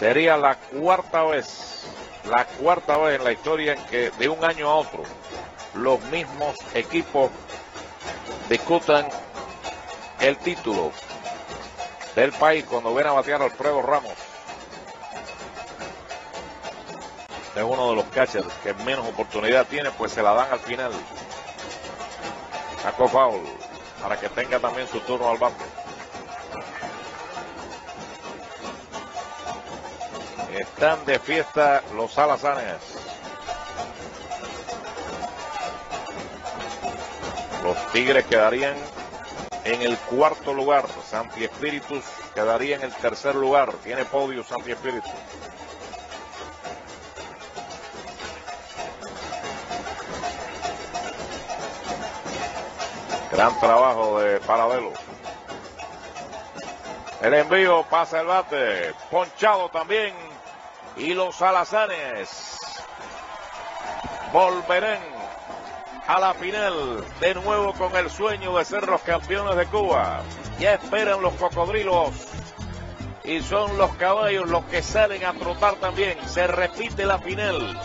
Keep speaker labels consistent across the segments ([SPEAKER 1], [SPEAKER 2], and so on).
[SPEAKER 1] Sería la cuarta vez, la cuarta vez en la historia en que de un año a otro los mismos equipos discutan el título del país cuando ven a batear Alfredo Ramos. Es uno de los catchers que menos oportunidad tiene, pues se la dan al final. Saco foul para que tenga también su turno al bate. Están de fiesta los alazanes. Los Tigres quedarían en el cuarto lugar. Santi Espíritus quedaría en el tercer lugar. Tiene podio Santi Espíritus. Gran trabajo de Paradelo. El envío pasa el bate. Ponchado también. Y los alazanes volverán a la final de nuevo con el sueño de ser los campeones de Cuba. Ya esperan los cocodrilos y son los caballos los que salen a trotar también. Se repite la final.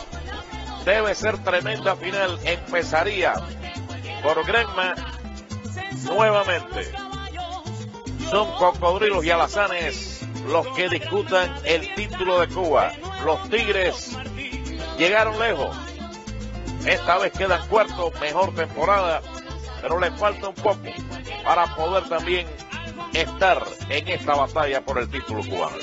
[SPEAKER 1] Debe ser tremenda final. Empezaría por Grenma nuevamente. Son cocodrilos y alazanes los que disputan el título de Cuba. Los Tigres llegaron lejos. Esta vez quedan cuarto, mejor temporada, pero les falta un poco para poder también estar en esta batalla por el título cubano.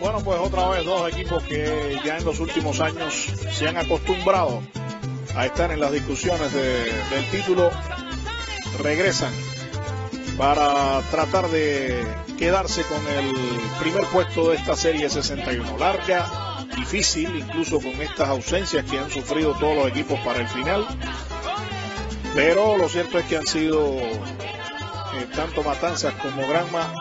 [SPEAKER 2] Bueno, pues otra vez dos equipos que ya en los últimos años se han acostumbrado a estar en las discusiones del título, regresan para tratar de quedarse con el primer puesto de esta serie 61. Larga, difícil, incluso con estas ausencias que han sufrido todos los equipos para el final. Pero lo cierto es que han sido eh, tanto Matanzas como Granma